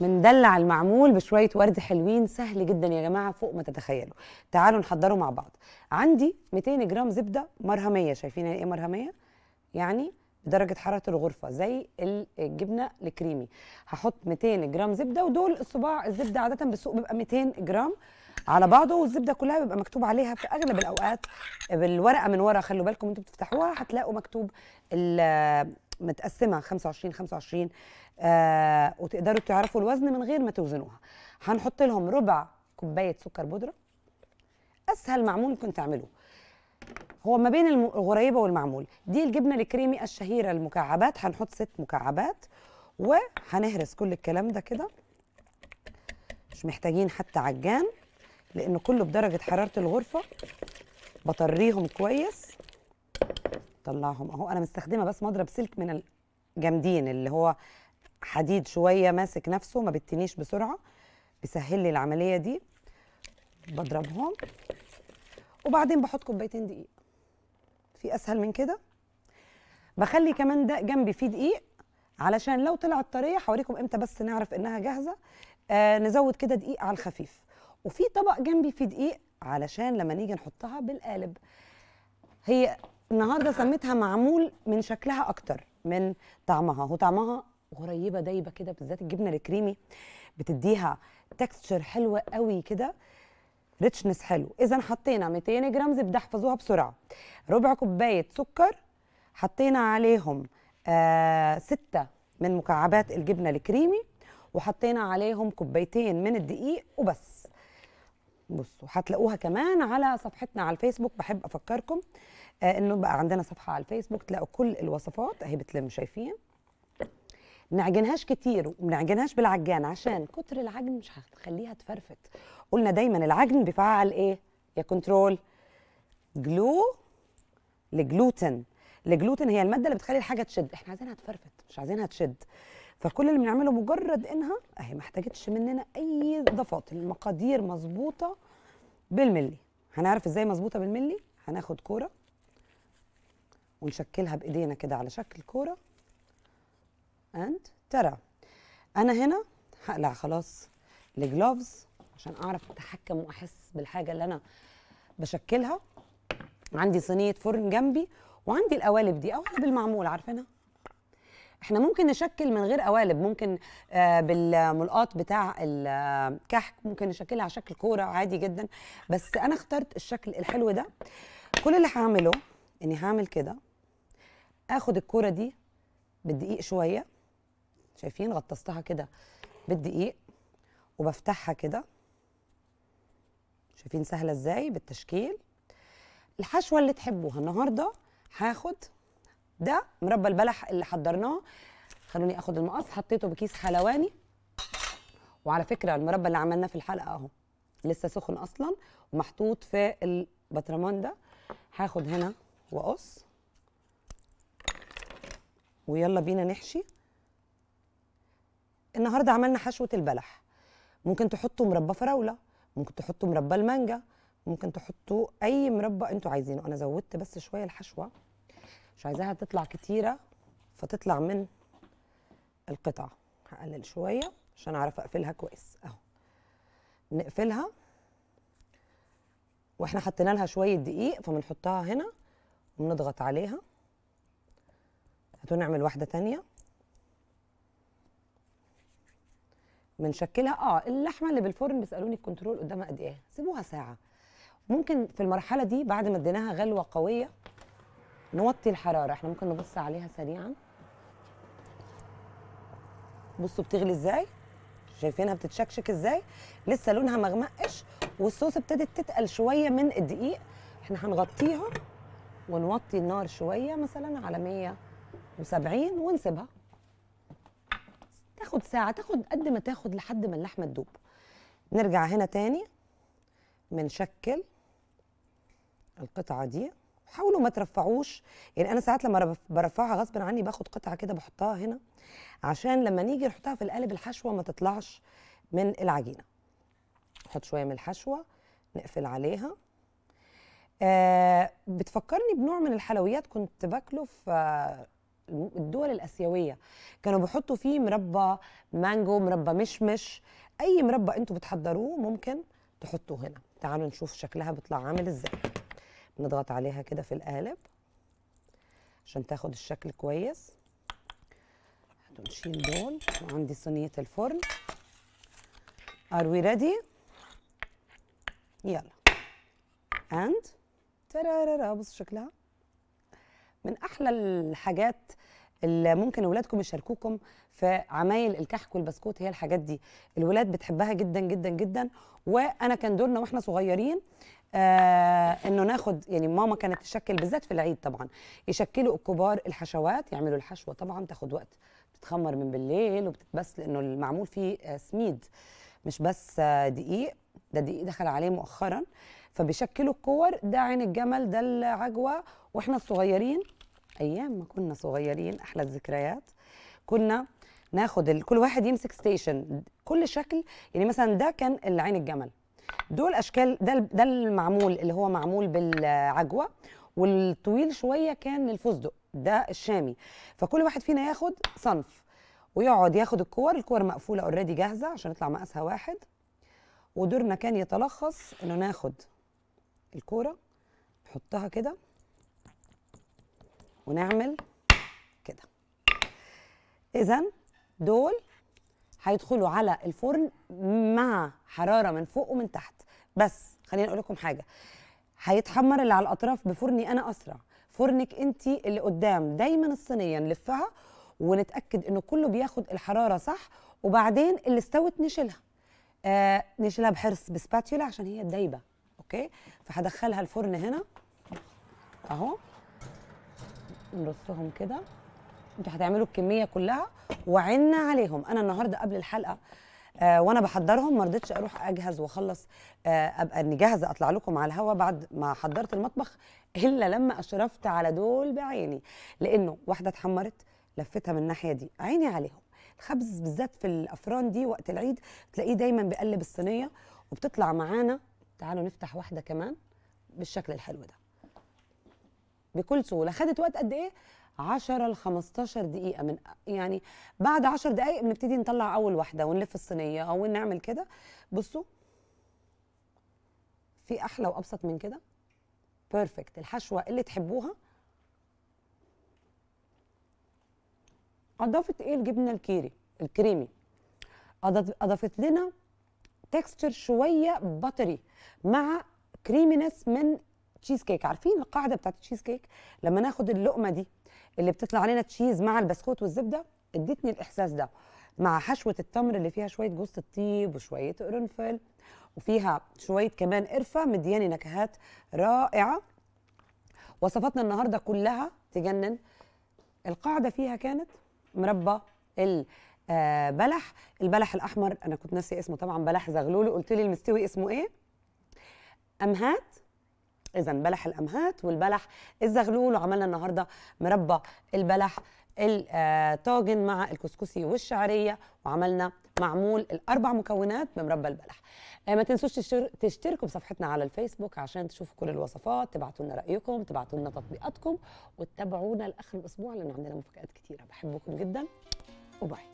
بندلع المعمول بشوية ورد حلوين سهل جدا يا جماعة فوق ما تتخيلوا. تعالوا نحضره مع بعض. عندي 200 جرام زبدة مرهمية شايفين إيه مرهمية؟ يعني بدرجه حرارة الغرفة زي الجبنة الكريمي. هحط 200 جرام زبدة ودول الصباع الزبدة عادة بالسوق بيبقى 200 جرام على بعضه والزبدة كلها بيبقى مكتوب عليها في أغلب الأوقات بالورقة من ورا خلوا بالكم أنتوا بتفتحوها هتلاقوا مكتوب متقسمة 25 25 آه وتقدروا تعرفوا الوزن من غير ما توزنوها. هنحط لهم ربع كوباية سكر بودرة أسهل معمول ممكن تعملوه هو ما بين الغريبة والمعمول. دي الجبنة الكريمي الشهيرة المكعبات هنحط ست مكعبات وهنهرس كل الكلام ده كده. مش محتاجين حتى عجان لأنه كله بدرجة حرارة الغرفة. بطريهم كويس. طلعهم. أهو أنا مستخدمة بس مضرب سلك من الجامدين اللي هو حديد شوية ماسك نفسه ما بتنيش بسرعة. بيسهل لي العملية دي. بضربهم. وبعدين بحط كوبايتين دقيق. في أسهل من كده. بخلي كمان ده جنبي فيه دقيق علشان لو طلعت طرية هوريكم إمتى بس نعرف إنها جاهزة. آه نزود كده دقيق على الخفيف. وفي طبق جنبي فيه دقيق علشان لما نيجي نحطها بالقالب. هي النهارده سميتها معمول من شكلها أكتر من طعمها. هو طعمها قريبه دايبة كده بالذات الجبنة الكريمي. بتديها texture حلوة قوي كده richness حلو. اذا حطينا 200 جرام زبدة احفظوها بسرعة. ربع كوباية سكر حطينا عليهم آه ستة من مكعبات الجبنة الكريمي وحطينا عليهم كوبايتين من الدقيق وبس. بصوا هتلاقوها كمان على صفحتنا على الفيسبوك. بحب أفكركم. إنه بقى عندنا صفحة على الفيسبوك تلاقوا كل الوصفات اهي بتلم شايفين؟ نعجنهاش كتير ومنعجنهاش بالعجان عشان كتر العجن مش هتخليها تفرفت. قلنا دايما العجن بيفعل إيه؟ يا كنترول جلو لجلوتين. الجلوتين هي المادة اللي بتخلي الحاجة تشد. إحنا عايزينها تفرفت مش عايزينها تشد. فكل اللي بنعمله مجرد إنها أهي ما احتاجتش مننا أي إضافات. المقادير مظبوطة بالملي. هنعرف إزاي مظبوطة بالملي؟ هناخد كورة. ونشكلها بإيدينا كده على شكل كورة. اند ترى. أنا هنا هقلع خلاص. الجلوفز عشان أعرف أتحكم وأحس بالحاجة اللي أنا بشكلها. عندي صينية فرن جنبي وعندي القوالب دي. قوالب المعمول عارفينها؟ إحنا ممكن نشكل من غير قوالب. ممكن آه بالملقاط بتاع الكحك ممكن نشكلها على شكل كورة عادي جدا. بس أنا اخترت الشكل الحلو ده. كل اللي هعمله إني هعمل كده. آخد الكورة دي بالدقيق شوية. شايفين غطستها كده بالدقيق وبفتحها كده. شايفين سهلة إزاي بالتشكيل. الحشوة اللي تحبوها. النهارده هاخد ده مربى البلح اللي حضرناه. خلوني آخد المقص. حطيته بكيس حلواني. وعلى فكرة المربى اللي عملناه في الحلقة أهو. لسه سخن أصلا ومحطوط في البطرمان ده. هاخد هنا واقص ويلا بينا نحشي. النهارده عملنا حشوة البلح. ممكن تحطوا مربى فراولة ممكن تحطوا مربى المانجا ممكن تحطوا أي مربى أنتوا عايزينه. أنا زودت بس شوية الحشوة. مش عايزاها تطلع كتيرة فتطلع من القطع. هقلل شوية عشان أعرف أقفلها كويس. أهو. نقفلها. وإحنا حطينا لها شوية دقيق فبنحطها هنا ونضغط عليها. هاتوا نعمل واحدة تانية. بنشكلها. آه اللحمة اللي بالفرن بيسألوني الكنترول قدامها قد إيه؟ سيبوها ساعة. ممكن في المرحلة دي بعد ما اديناها غلوة قوية نوطي الحرارة. إحنا ممكن نبص عليها سريعا. بصوا بتغلي إزاي؟ شايفينها بتتشكشك إزاي؟ لسه لونها مغمقش والصوص ابتدت تتقل شوية من الدقيق. إحنا هنغطيها ونوطي النار شوية مثلا على 170 ونسيبها. تاخد ساعة تاخد قد ما تاخد لحد ما اللحمة تدوب. نرجع هنا تاني. بنشكل القطعة دي. حاولوا ما ترفعوش. يعني أنا ساعات لما برفعها غصب عني باخد قطعة كده بحطها هنا عشان لما نيجي نحطها في القالب الحشوة ما تطلعش من العجينة. نحط شوية من الحشوة نقفل عليها. آه بتفكرني بنوع من الحلويات كنت باكله في الدول الآسيوية. كانوا بيحطوا فيه مربى مانجو مربى مشمش. أي مربى أنتوا بتحضروه ممكن تحطوه هنا. تعالوا نشوف شكلها بيطلع عامل إزاي. نضغط عليها كده في القالب عشان تاخد الشكل كويس. نشيل دول. وعندي صينية الفرن. Are we ready؟ يلا. And ترارارا. بص شكلها. من أحلى الحاجات اللي ممكن أولادكم يشاركوكم في عمايل الكحك والبسكوت هي الحاجات دي. الولاد بتحبها جدا جدا جدا. وأنا كان دورنا وإحنا صغيرين آه إنه ناخد يعني ماما كانت تشكل بالذات في العيد طبعا يشكلوا الكبار الحشوات يعملوا الحشوة طبعا تاخد وقت. بتتخمر من بالليل وبتتبس لأنه المعمول فيه آه سميد مش بس آه دقيق. ده دقيق دخل عليه مؤخرا. فبيشكلوا الكور ده عين الجمل ده العجوة. وإحنا الصغيرين أيام ما كنا صغيرين أحلى الذكريات. كنا ناخد ال... كل واحد يمسك ستيشن كل شكل. يعني مثلا ده كان العين الجمل. دول أشكال ده ده المعمول اللي هو معمول بالعجوة. والطويل شوية كان للفستق ده الشامي. فكل واحد فينا ياخد صنف ويقعد ياخد الكور. الكور مقفولة already جاهزة عشان يطلع مقاسها واحد. ودورنا كان يتلخص إنه ناخد الكورة نحطها كده ونعمل كده. اذا دول هيدخلوا على الفرن مع حرارة من فوق ومن تحت. بس خليني أقول لكم حاجة هيتحمر اللي على الأطراف بفرني أنا أسرع. فرنك انت اللي قدام دايما الصينية نلفها ونتأكد إنه كله بياخد الحرارة صح وبعدين اللي استوت نشيلها. آه نشيلها بحرص بسباتيولا عشان هي دايبة. أوكي؟ فهدخلها الفرن هنا. أهو. نرصهم كده. أنتوا هتعملوا الكمية كلها وعنا عليهم. أنا النهارده قبل الحلقة آه وأنا بحضرهم ما رضيتش أروح أجهز وأخلص آه أبقى إني جاهزة أطلع لكم على الهوا بعد ما حضرت المطبخ إلا لما أشرفت على دول بعيني. لأنه واحدة اتحمرت لفتها من الناحية دي. عيني عليهم. الخبز بالذات في الأفران دي وقت العيد تلاقيه دايما بيقلب الصينية وبتطلع معانا تعالوا نفتح واحدة كمان بالشكل الحلو ده. بكل سهولة. خدت وقت قد إيه؟ 10 ل 15 دقيقة من يعني بعد 10 دقائق بنبتدي نطلع أول واحدة ونلف الصينية أو نعمل كده. بصوا. في أحلى وأبسط من كده. perfect الحشوة اللي تحبوها. أضافت إيه؟ الجبنة الكيري الكريمي. أضافت لنا texture شوية buttery مع creaminess من تشيز كيك عارفين القاعدة بتاعت التشيز كيك لما ناخد اللقمة دي اللي بتطلع علينا تشيز مع البسكوت والزبدة ادتني الإحساس ده مع حشوة التمر اللي فيها شوية جوز الطيب وشوية قرنفل وفيها شوية كمان قرفة مدياني نكهات رائعة. وصفاتنا النهارده كلها تجنن. القاعدة فيها كانت مربى البلح البلح الأحمر أنا كنت ناسي اسمه طبعا بلح زغلولي. قلت لي المستوي اسمه إيه؟ أمهات. اذا بلح الأمهات والبلح الزغلول. وعملنا النهارده مربى البلح الطاجن مع الكسكسي والشعرية. وعملنا معمول الأربع مكونات بمربى البلح. ما تنسوش تشتر... تشتركوا بصفحتنا على الفيسبوك عشان تشوفوا كل الوصفات. تبعتوا لنا رأيكم تبعتوا لنا تطبيقاتكم وتتابعونا لآخر الأسبوع لأن عندنا مفاجآت كتيرة. بحبكم جدا وباي.